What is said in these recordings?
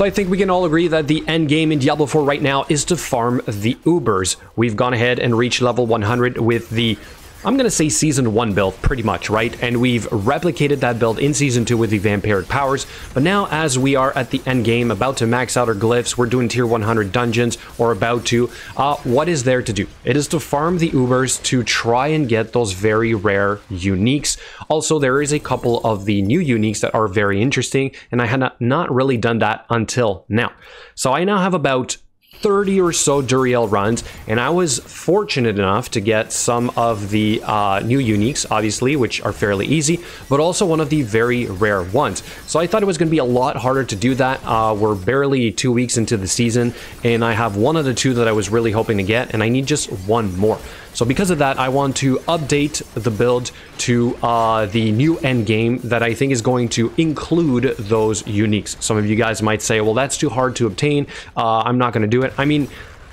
So I think we can all agree that the end game in Diablo 4 right now is to farm the Ubers. We've gone ahead and reached level 100 with the I'm going to say Season 1 build, pretty much, right? And we've replicated that build in Season 2 with the Vampiric powers, but now as we are at the end game, about to max out our glyphs, we're doing Tier 100 dungeons, or about to, uh, what is there to do? It is to farm the Ubers to try and get those very rare uniques. Also, there is a couple of the new uniques that are very interesting, and I had not really done that until now. So I now have about 30 or so Duriel runs, and I was fortunate enough to get some of the uh, new uniques, obviously, which are fairly easy, but also one of the very rare ones. So I thought it was going to be a lot harder to do that. Uh, we're barely two weeks into the season, and I have one of the two that I was really hoping to get, and I need just one more. So because of that, I want to update the build to uh, the new end game that I think is going to include those uniques. Some of you guys might say, well, that's too hard to obtain. Uh, I'm not going to do it. I mean,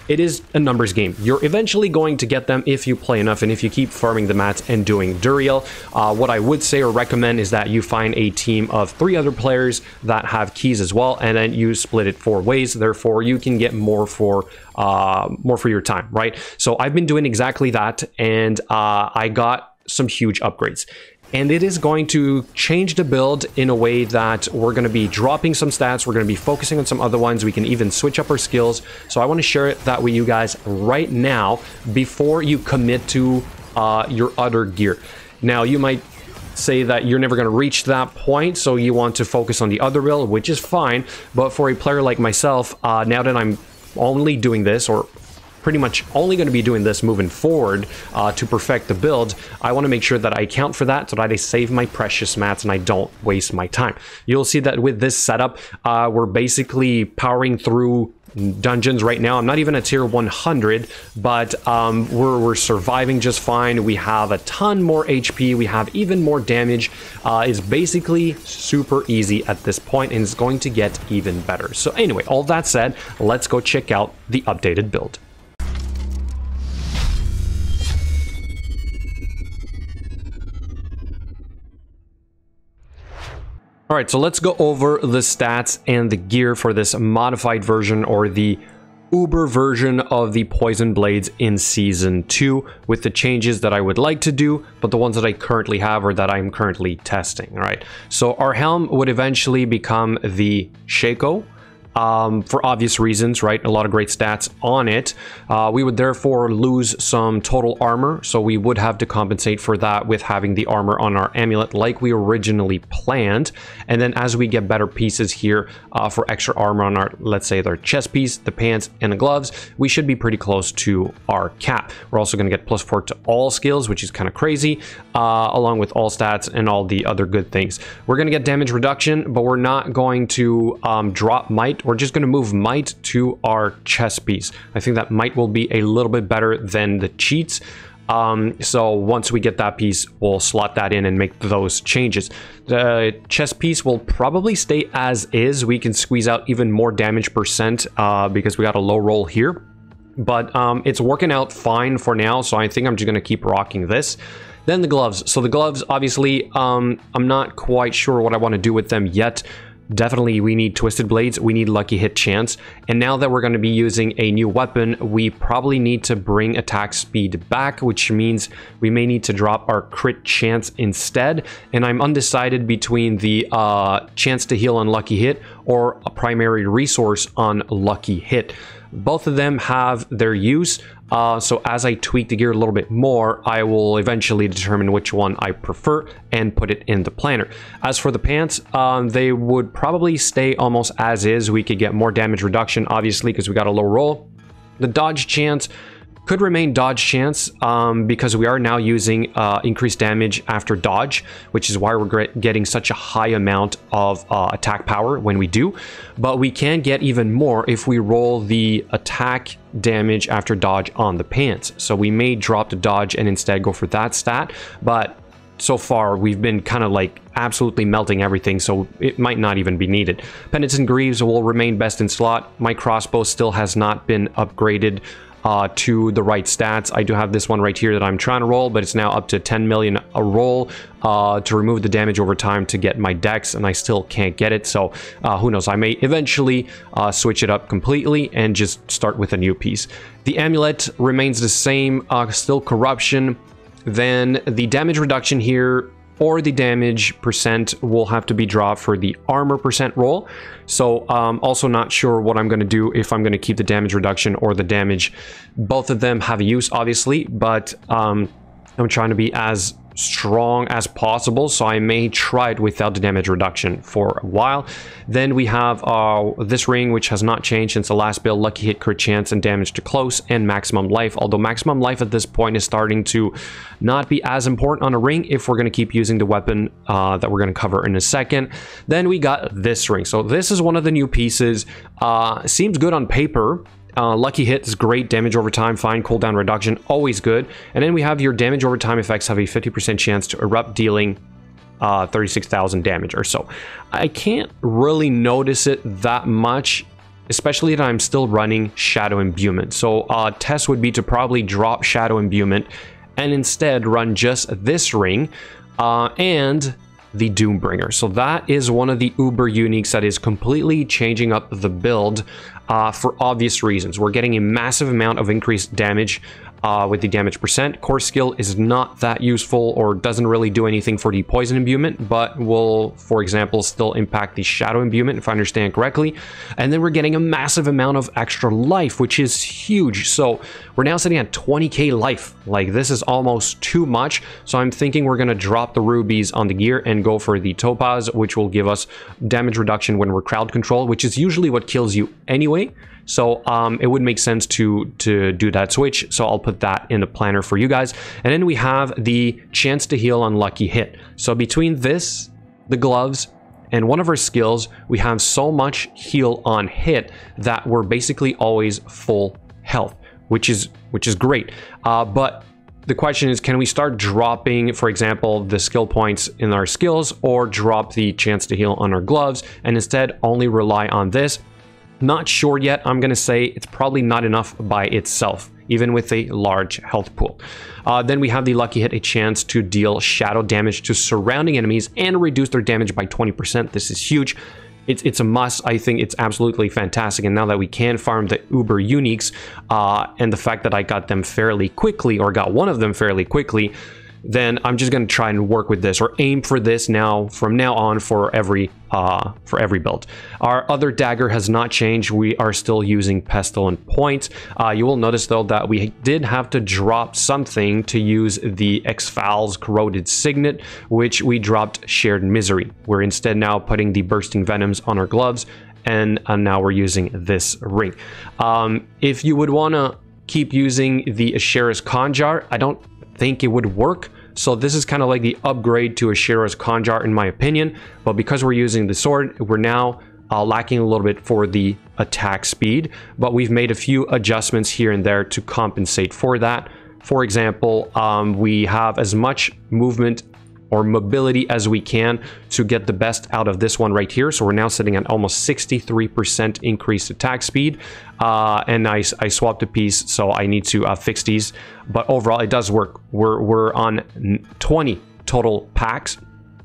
it is a numbers game. You're eventually going to get them if you play enough and if you keep farming the mats and doing Duriel. Uh, what I would say or recommend is that you find a team of three other players that have keys as well, and then you split it four ways. Therefore, you can get more for uh, more for your time, right? So I've been doing exactly that, and uh, I got some huge upgrades and it is going to change the build in a way that we're going to be dropping some stats, we're going to be focusing on some other ones, we can even switch up our skills. So I want to share that with you guys right now before you commit to uh, your other gear. Now, you might say that you're never going to reach that point, so you want to focus on the other build, which is fine. But for a player like myself, uh, now that I'm only doing this, or pretty much only going to be doing this moving forward uh, to perfect the build, I want to make sure that I account for that so that I save my precious mats and I don't waste my time. You'll see that with this setup, uh, we're basically powering through dungeons right now. I'm not even at tier 100, but um, we're, we're surviving just fine. We have a ton more HP. We have even more damage. Uh, it's basically super easy at this point and it's going to get even better. So anyway, all that said, let's go check out the updated build. All right, so let's go over the stats and the gear for this modified version or the Uber version of the Poison Blades in Season 2 with the changes that I would like to do, but the ones that I currently have or that I'm currently testing, right? So our helm would eventually become the Shako, um, for obvious reasons, right? A lot of great stats on it. Uh, we would therefore lose some total armor, so we would have to compensate for that with having the armor on our amulet like we originally planned. And then as we get better pieces here uh, for extra armor on our, let's say, their chest piece, the pants, and the gloves, we should be pretty close to our cap. We're also going to get plus four to all skills, which is kind of crazy, uh, along with all stats and all the other good things. We're going to get damage reduction, but we're not going to um, drop might we're just going to move might to our chess piece. I think that might will be a little bit better than the cheats. Um, so once we get that piece, we'll slot that in and make those changes. The chess piece will probably stay as is. We can squeeze out even more damage percent uh, because we got a low roll here. But um, it's working out fine for now, so I think I'm just going to keep rocking this. Then the gloves. So the gloves, obviously, um, I'm not quite sure what I want to do with them yet. Definitely we need Twisting Blades, we need Lucky Hit Chance, and now that we're going to be using a new weapon, we probably need to bring attack speed back, which means we may need to drop our crit chance instead, and I'm undecided between the uh, chance to heal on Lucky Hit or a primary resource on Lucky Hit. Both of them have their use, uh, so as I tweak the gear a little bit more, I will eventually determine which one I prefer and put it in the planner. As for the pants, um, they would probably stay almost as is. We could get more damage reduction, obviously, because we got a low roll. The dodge chance could remain dodge chance um, because we are now using uh, increased damage after dodge, which is why we're getting such a high amount of uh, attack power when we do. But we can get even more if we roll the attack damage after dodge on the pants. So we may drop the dodge and instead go for that stat, but so far we've been kind of like absolutely melting everything so it might not even be needed Penitent Greaves will remain best in slot my crossbow still has not been upgraded uh, to the right stats. I do have this one right here that I'm trying to roll, but it's now up to 10 million a roll uh, to remove the damage over time to get my dex, and I still can't get it. So uh, who knows? I may eventually uh, switch it up completely and just start with a new piece. The amulet remains the same, uh, still corruption. Then the damage reduction here or the damage percent will have to be dropped for the armor percent roll. So um, also not sure what I'm going to do if I'm going to keep the damage reduction or the damage. Both of them have a use, obviously, but um, I'm trying to be as strong as possible so I may try it without the damage reduction for a while. Then we have uh, this ring which has not changed since the last build. Lucky hit crit chance and damage to close and maximum life. Although maximum life at this point is starting to not be as important on a ring if we're going to keep using the weapon uh, that we're going to cover in a second. Then we got this ring. So this is one of the new pieces. Uh, seems good on paper uh, lucky hit is great, damage over time, fine, cooldown reduction, always good. And then we have your damage over time effects have a 50% chance to erupt, dealing uh, 36,000 damage or so. I can't really notice it that much, especially that I'm still running Shadow Imbuement. So uh, test would be to probably drop Shadow Imbuement and instead run just this ring uh, and the Doombringer. So that is one of the Uber uniques that is completely changing up the build uh, for obvious reasons. We're getting a massive amount of increased damage uh, with the damage percent. Core skill is not that useful or doesn't really do anything for the poison imbuement, but will, for example, still impact the shadow imbuement, if I understand correctly. And then we're getting a massive amount of extra life, which is huge. So we're now sitting at 20k life. Like this is almost too much. So I'm thinking we're going to drop the rubies on the gear and go for the topaz, which will give us damage reduction when we're crowd control, which is usually what kills you anyway. So um, it would make sense to, to do that switch. So I'll put that in the planner for you guys. And then we have the chance to heal on lucky hit. So between this, the gloves, and one of our skills, we have so much heal on hit that we're basically always full health, which is which is great. Uh, but the question is, can we start dropping, for example, the skill points in our skills or drop the chance to heal on our gloves and instead only rely on this? Not sure yet. I'm to say it's probably not enough by itself, even with a large health pool. Uh, then we have the Lucky Hit, a chance to deal shadow damage to surrounding enemies and reduce their damage by 20%. This is huge. It's, it's a must. I think it's absolutely fantastic. And now that we can farm the Uber Uniques, uh, and the fact that I got them fairly quickly, or got one of them fairly quickly, then I'm just going to try and work with this or aim for this now from now on for every uh, for every build. Our other dagger has not changed. We are still using pestilent point. Uh, you will notice though that we did have to drop something to use the X'Fal's corroded signet, which we dropped shared misery. We're instead now putting the bursting venoms on our gloves and uh, now we're using this ring. Um, if you would want to keep using the Asheara's Khanjar, I don't think it would work so this is kind of like the upgrade to Asheara's Khanjar in my opinion. But because we're using the sword, we're now uh, lacking a little bit for the attack speed. But we've made a few adjustments here and there to compensate for that. For example, um, we have as much movement or mobility as we can to get the best out of this one right here. So we're now sitting at almost 63% increased attack speed. Uh, and I, I swapped a piece, so I need to uh, fix these. But overall, it does work. We're, we're on 20 total packs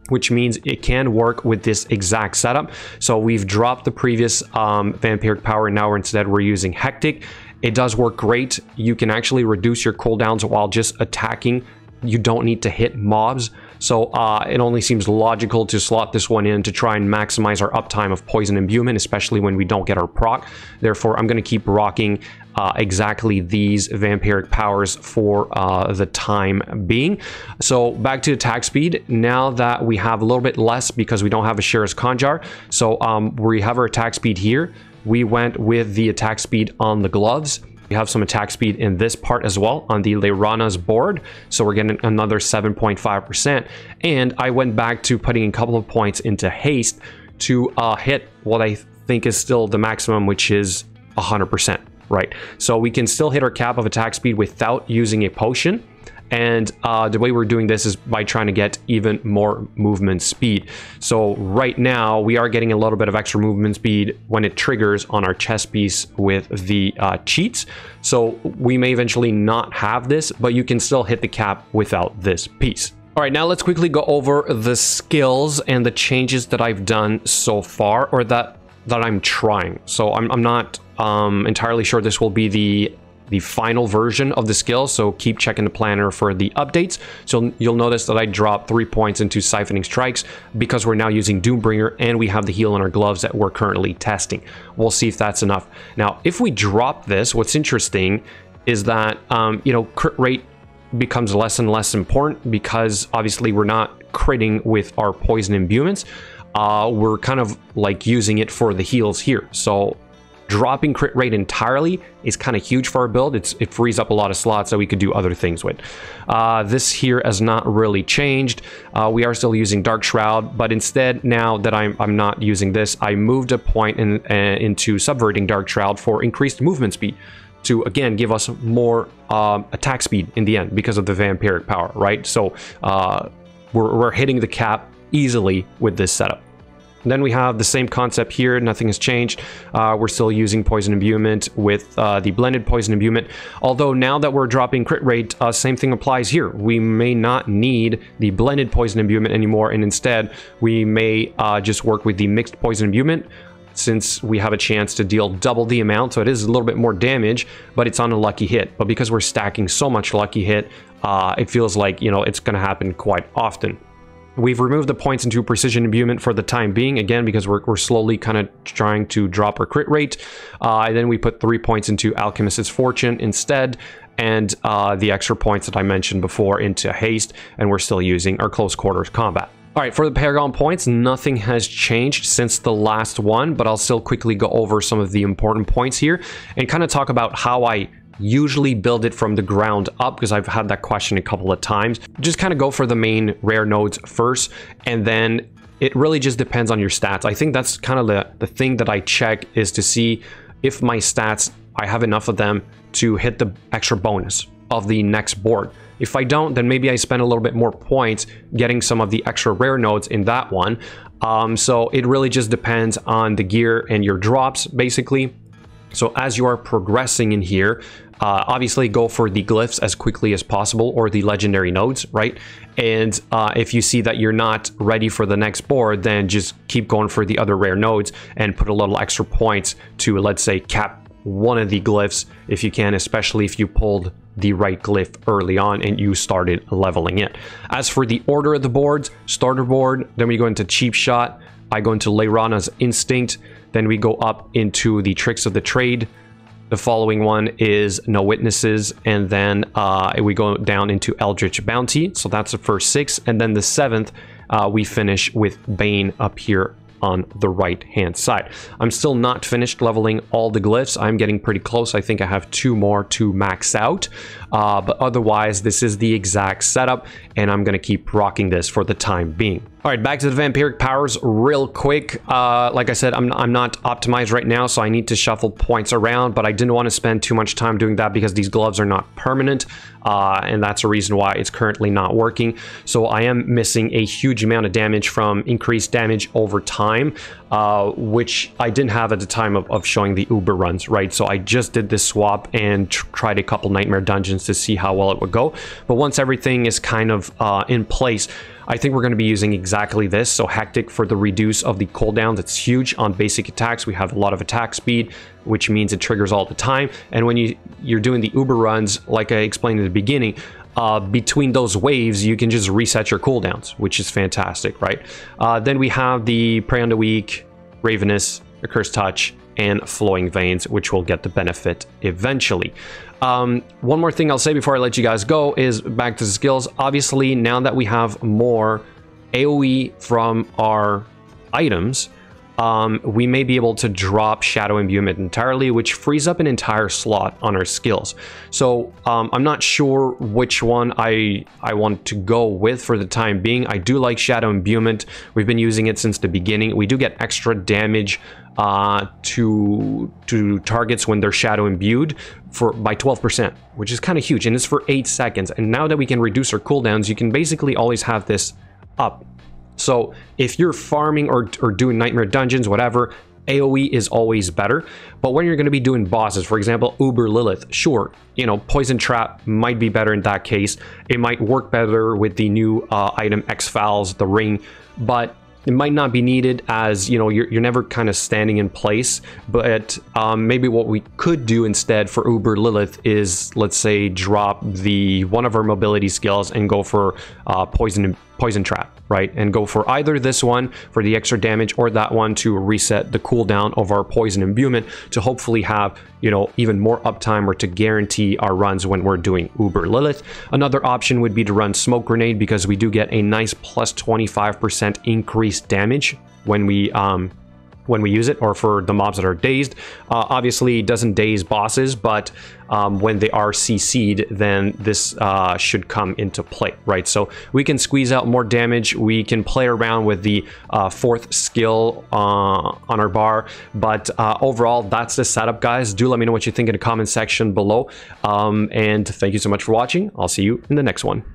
which means it can work with this exact setup. So we've dropped the previous um, vampiric power and now instead we're using hectic. It does work great. You can actually reduce your cooldowns while just attacking. You don't need to hit mobs. So uh, it only seems logical to slot this one in to try and maximize our uptime of Poison Imbuement, especially when we don't get our proc. Therefore, I'm going to keep rocking uh, exactly these vampiric powers for uh, the time being. So back to attack speed. Now that we have a little bit less because we don't have Asheara's Khanjar, so um, we have our attack speed here. We went with the attack speed on the gloves. We have some attack speed in this part as well on the Leyrana's board. So we're getting another 7.5%. And I went back to putting a couple of points into haste to uh, hit what I think is still the maximum, which is 100%, right? So we can still hit our cap of attack speed without using a potion. And uh, the way we're doing this is by trying to get even more movement speed. So right now we are getting a little bit of extra movement speed when it triggers on our chest piece with the uh, cheats. So we may eventually not have this, but you can still hit the cap without this piece. All right, now let's quickly go over the skills and the changes that I've done so far, or that that I'm trying. So I'm, I'm not um, entirely sure this will be the the final version of the skill, so keep checking the planner for the updates. So you'll notice that I dropped three points into Siphoning Strikes because we're now using Doombringer and we have the heal in our gloves that we're currently testing. We'll see if that's enough. Now, if we drop this, what's interesting is that, um, you know, crit rate becomes less and less important because obviously we're not critting with our poison imbuements. Uh, we're kind of like using it for the heals here. So dropping crit rate entirely is kind of huge for our build. It's, it frees up a lot of slots that we could do other things with. Uh, this here has not really changed. Uh, we are still using Dark Shroud, but instead now that I'm, I'm not using this, I moved a point in, uh, into Subverting Dark Shroud for increased movement speed to again give us more um, attack speed in the end because of the vampiric power, right? So uh, we're, we're hitting the cap easily with this setup. Then we have the same concept here, nothing has changed. Uh, we're still using Poison Imbuement with uh, the blended Poison Imbuement. Although now that we're dropping crit rate, uh, same thing applies here. We may not need the blended Poison Imbuement anymore, and instead we may uh, just work with the mixed Poison Imbuement since we have a chance to deal double the amount, so it is a little bit more damage, but it's on a lucky hit. But because we're stacking so much lucky hit, uh, it feels like, you know, it's going to happen quite often. We've removed the points into precision imbuement for the time being, again, because we're, we're slowly kind of trying to drop our crit rate. Uh, and then we put three points into Alchemist's Fortune instead, and uh, the extra points that I mentioned before into Haste, and we're still using our close quarters combat. All right, for the Paragon points, nothing has changed since the last one, but I'll still quickly go over some of the important points here and kind of talk about how I usually build it from the ground up because I've had that question a couple of times. Just kind of go for the main rare nodes first and then it really just depends on your stats. I think that's kind of the, the thing that I check is to see if my stats, I have enough of them to hit the extra bonus of the next board. If I don't, then maybe I spend a little bit more points getting some of the extra rare nodes in that one. Um, so it really just depends on the gear and your drops, basically. So as you are progressing in here, uh, obviously go for the glyphs as quickly as possible or the legendary nodes, right? And uh, if you see that you're not ready for the next board, then just keep going for the other rare nodes and put a little extra points to, let's say, cap one of the glyphs if you can, especially if you pulled the right glyph early on and you started leveling it. As for the order of the boards, starter board, then we go into cheap shot, I go into Leyrana's Instinct, then we go up into the Tricks of the Trade. The following one is No Witnesses, and then uh, we go down into Eldritch Bounty. So that's the first six, and then the seventh, uh, we finish with Bane up here on the right hand side. I'm still not finished leveling all the glyphs. I'm getting pretty close. I think I have two more to max out. Uh, but otherwise, this is the exact setup, and I'm going to keep rocking this for the time being. All right, back to the vampiric powers real quick. Uh, like I said, I'm, I'm not optimized right now, so I need to shuffle points around, but I didn't want to spend too much time doing that because these gloves are not permanent, uh, and that's a reason why it's currently not working. So I am missing a huge amount of damage from increased damage over time, uh, which I didn't have at the time of, of showing the Uber runs, right? So I just did this swap and tried a couple Nightmare Dungeons to see how well it would go. But once everything is kind of uh, in place, I think we're going to be using exactly this. So Hectic for the reduce of the cooldown. That's huge on basic attacks. We have a lot of attack speed, which means it triggers all the time. And when you, you're doing the Uber runs, like I explained in the beginning, uh, between those waves, you can just reset your cooldowns, which is fantastic, right? Uh, then we have the Prey on the Weak, Ravenous, Accursed Touch, and Flowing Veins, which will get the benefit eventually. Um, one more thing I'll say before I let you guys go is back to the skills. Obviously, now that we have more AoE from our items, um, we may be able to drop Shadow Imbuement entirely, which frees up an entire slot on our skills. So um, I'm not sure which one I, I want to go with for the time being. I do like Shadow Imbuement. We've been using it since the beginning. We do get extra damage uh, to to targets when they're shadow imbued for by 12%, which is kind of huge, and it's for 8 seconds. And now that we can reduce our cooldowns, you can basically always have this up. So if you're farming or, or doing Nightmare Dungeons, whatever, AoE is always better. But when you're going to be doing bosses, for example, Uber Lilith, sure, you know, Poison Trap might be better in that case. It might work better with the new uh, item X'Fal's, the ring, but it might not be needed as you know you're, you're never kind of standing in place but um, maybe what we could do instead for uber lilith is let's say drop the one of our mobility skills and go for uh, poison poison trap right? And go for either this one for the extra damage or that one to reset the cooldown of our poison imbuement to hopefully have, you know, even more uptime or to guarantee our runs when we're doing Uber Lilith. Another option would be to run Smoke Grenade because we do get a nice plus 25% increased damage when we um, when we use it or for the mobs that are dazed. Uh, obviously, doesn't daze bosses, but um, when they are CC'd, then this uh, should come into play, right? So we can squeeze out more damage. We can play around with the uh, fourth skill uh, on our bar, but uh, overall, that's the setup, guys. Do let me know what you think in the comment section below. Um, and thank you so much for watching. I'll see you in the next one.